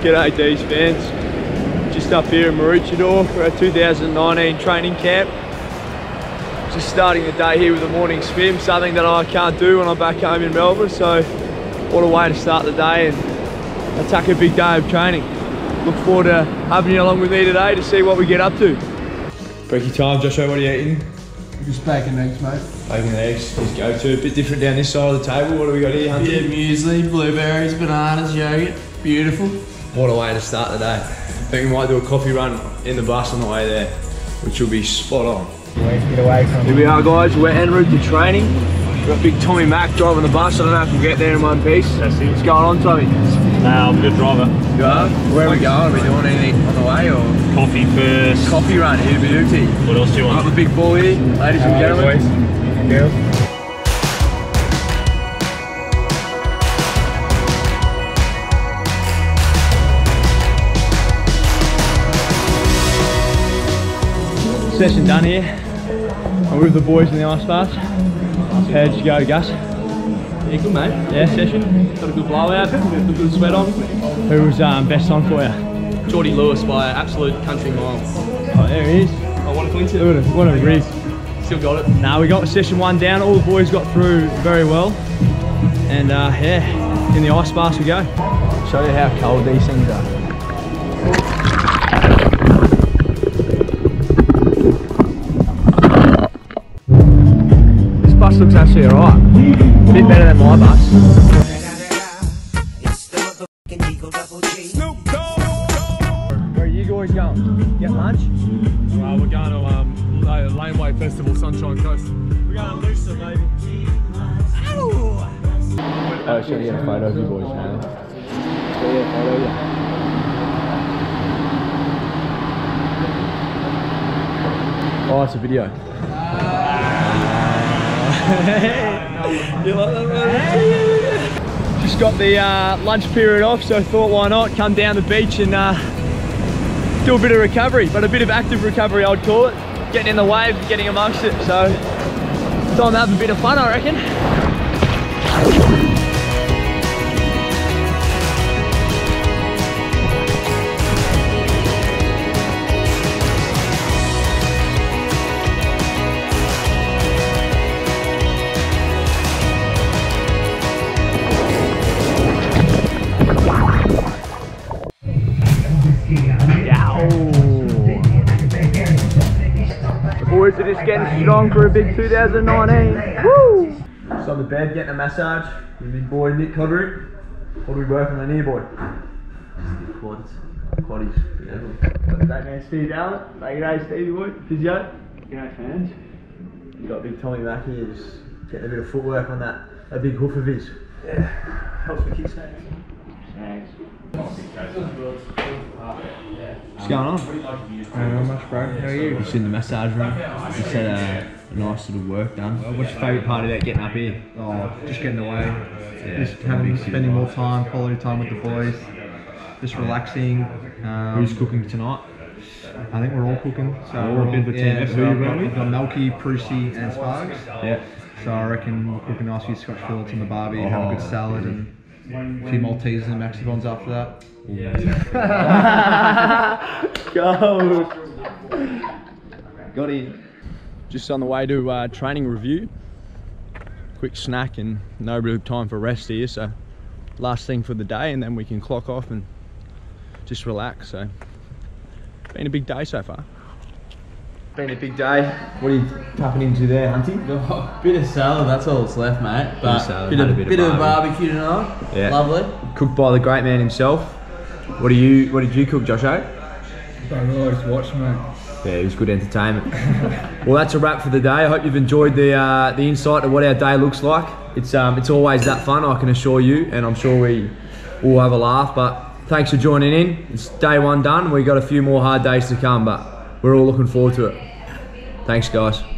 G'day Dees fans. Just up here in Maroochydore for our 2019 training camp. Just starting the day here with a morning swim, something that I can't do when I'm back home in Melbourne. So what a way to start the day and attack a big day of training. Look forward to having you along with me today to see what we get up to. Breaky time, Joshua, what are you eating? Just bacon eggs, mate. Bacon and eggs, just go to. A bit different down this side of the table. What do we got here, Hunter? Yeah, muesli, blueberries, bananas, yogurt. Beautiful. What a way to start the day. I think we might do a coffee run in the bus on the way there, which will be spot on. Get away from Here we are guys, we're en route to training. We've got big Tommy Mac driving the bus. I don't know if we'll get there in one piece. That's it. What's going on, Tommy? Nah, I'm a good driver. You are? Where are we going? Are we doing anything on the way or? Coffee first. Coffee run, here beauty. What else do you want? Got want? the big ball here, ladies and gentlemen. Session done here. I'm with the boys in the ice bath. How did you go, Gus? Yeah, good mate. Yeah, session. Got a good blowout, got a good sweat on. Who was um, best on for you? Geordie Lewis by absolute country mile. Oh, there he is. I want to clean What a, what a rig. Still got it. Now we got session one down. All the boys got through very well. And uh, yeah, in the ice bath we go. Show you how cold these things are. Where are you guys going? Get lunch? Uh, we're going to um, uh, Laneway Festival, Sunshine Coast. We're gonna lose some line Oh, should I get a photo of you boys now? Yeah, yeah, photo, yeah. Oh, it's a video. you like that, Just got the uh, lunch period off, so I thought why not come down the beach and uh, do a bit of recovery, but a bit of active recovery I'd call it. Getting in the wave, getting amongst it, so time to have a bit of fun I reckon. Getting strong for a big 2019. Woo! Just on the bed getting a massage. The big boy Nick Codrick. What are we working on here, boy? The quads. Quaddies. Yeah. That man Steve Allen. Say g'day, Stevie boy. Physio. G'day, fans. You got big Tommy Mack here, just getting a bit of footwork on that, that big hoof of his. Yeah. Helps me kick snags. Going on? Not much, bro. How are you? Just in the massage room. Just had a, a nice little work done. What's your favourite part about getting up here? Oh, just getting away. Yeah, just having, spending more time, quality time with the boys. Just relaxing. Um, Who's cooking tonight? I think we're all cooking. So Oh, we're a bit of a team yeah, effort. so I've got, with? I've got Melky, Prusy, and Sparks. Yeah. So I reckon we'll cook a nice few Scotch fillets on the barbie, have a good Oh, salad, and a few Maltesers and Maxibons after that. Yeah. Go. Got him. Just on the way to uh, training review. Quick snack and no real time for rest here, so last thing for the day, and then we can clock off and just relax. So, been a big day so far. Been a big day. What are you tapping into there, Hunty? Bit of salad, that's all that's left, mate. But salad, bit had of, a bit bit, of of barbecue tonight. Yeah. Lovely. Cooked by the great man himself. What do you? What did you cook, Josh? I always watch, mate. Yeah, it was good entertainment. well, that's a wrap for the day. I hope you've enjoyed the uh, the insight of what our day looks like. It's um, it's always that fun, I can assure you, and I'm sure we will have a laugh. But thanks for joining in. It's day one done. We've got a few more hard days to come, but we're all looking forward to it. Thanks, guys.